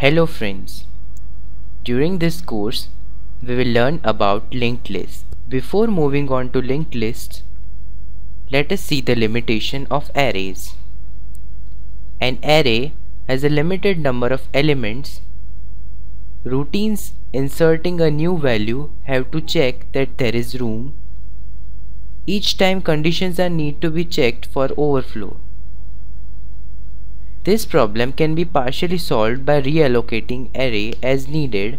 Hello friends. During this course, we will learn about linked lists. Before moving on to linked lists, let us see the limitation of arrays. An array has a limited number of elements. Routines inserting a new value have to check that there is room. Each time conditions are need to be checked for overflow. This problem can be partially solved by reallocating array as needed,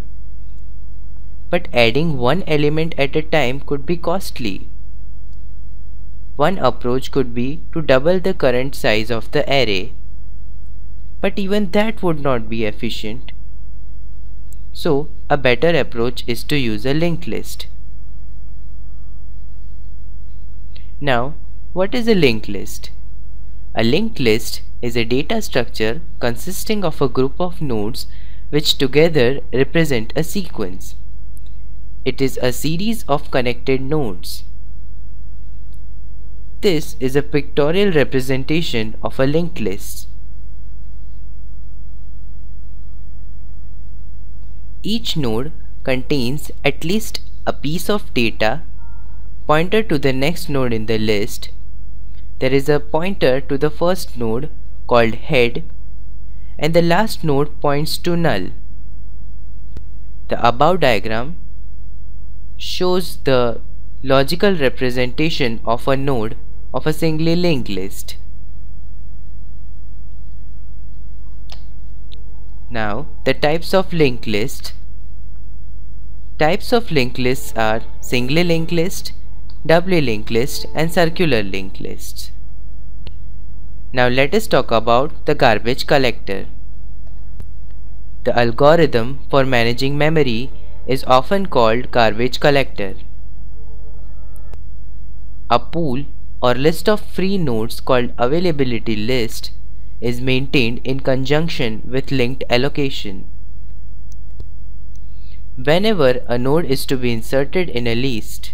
but adding one element at a time could be costly. One approach could be to double the current size of the array, but even that would not be efficient. So, a better approach is to use a linked list. Now, what is a linked list? A linked list is a data structure consisting of a group of nodes which together represent a sequence. It is a series of connected nodes. This is a pictorial representation of a linked list. Each node contains at least a piece of data pointer to the next node in the list there is a pointer to the first node called head and the last node points to null. The above diagram shows the logical representation of a node of a singly linked list. Now the types of linked list. Types of linked lists are singly linked list, doubly linked list and circular linked list. Now let us talk about the garbage collector. The algorithm for managing memory is often called garbage collector. A pool or list of free nodes called availability list is maintained in conjunction with linked allocation. Whenever a node is to be inserted in a list,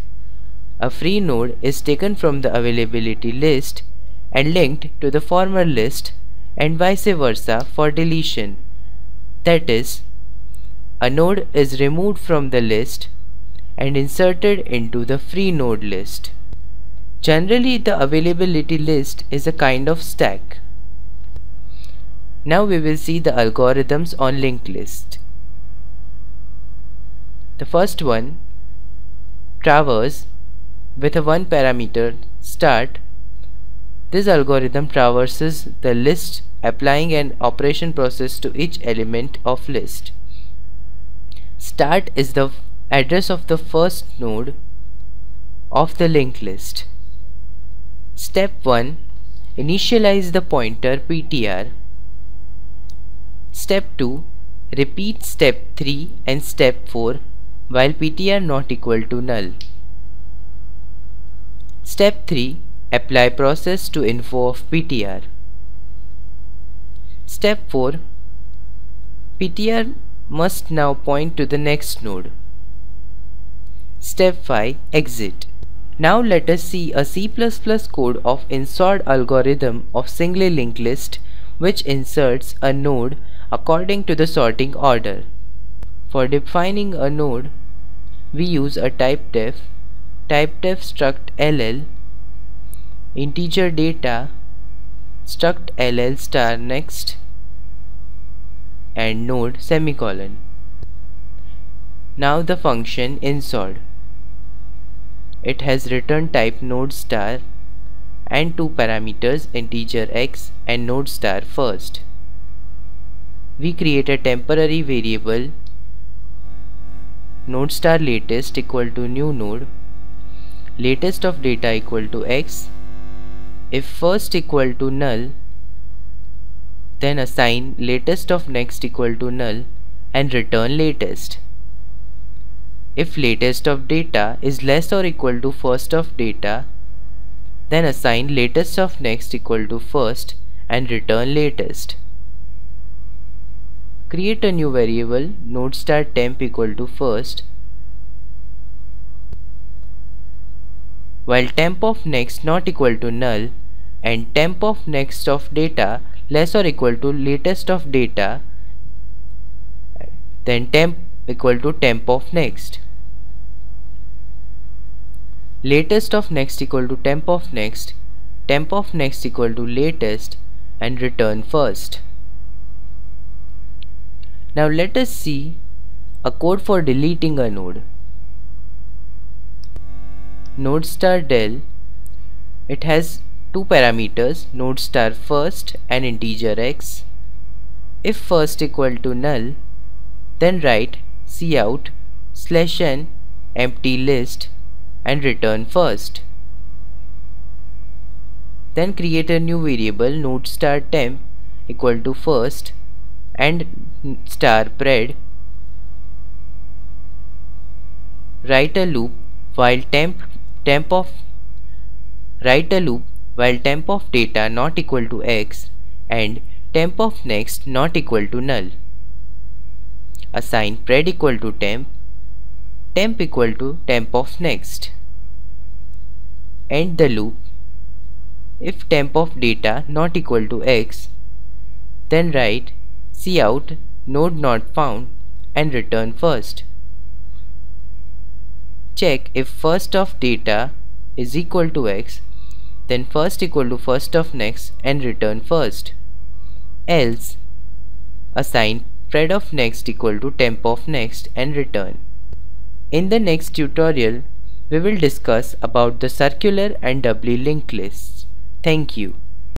a free node is taken from the availability list and linked to the former list and vice versa for deletion. That is, a node is removed from the list and inserted into the free node list. Generally, the availability list is a kind of stack. Now we will see the algorithms on linked list. The first one, traverse with a one parameter start this algorithm traverses the list applying an operation process to each element of list. Start is the address of the first node of the linked list. Step 1 Initialize the pointer ptr. Step 2 Repeat step 3 and step 4 while ptr not equal to null. Step 3 Apply process to info of PTR. Step 4 PTR must now point to the next node. Step 5 Exit. Now let us see a C++ code of insert algorithm of singly linked list which inserts a node according to the sorting order. For defining a node, we use a type def, type def struct ll integer data struct ll star next and node semicolon. Now the function insert. It has return type node star and two parameters integer x and node star first. We create a temporary variable node star latest equal to new node latest of data equal to x if first equal to null, then assign latest of next equal to null and return latest. If latest of data is less or equal to first of data, then assign latest of next equal to first and return latest. Create a new variable node star temp equal to first while temp of next not equal to null and temp of next of data less or equal to latest of data then temp equal to temp of next. Latest of next equal to temp of next temp of next equal to latest and return first. Now let us see a code for deleting a node node star del it has two parameters node star first and integer x if first equal to null then write cout slash n empty list and return first. Then create a new variable node star temp equal to first and star pred. Write a loop while temp temp of write a loop while temp of data not equal to x and temp of next not equal to null assign pred equal to temp, temp equal to temp of next. End the loop. If temp of data not equal to x, then write cout node not found and return first. Check if first of data is equal to x, then first equal to first of next and return first. Else, assign pred of next equal to temp of next and return. In the next tutorial, we will discuss about the circular and doubly linked lists. Thank you.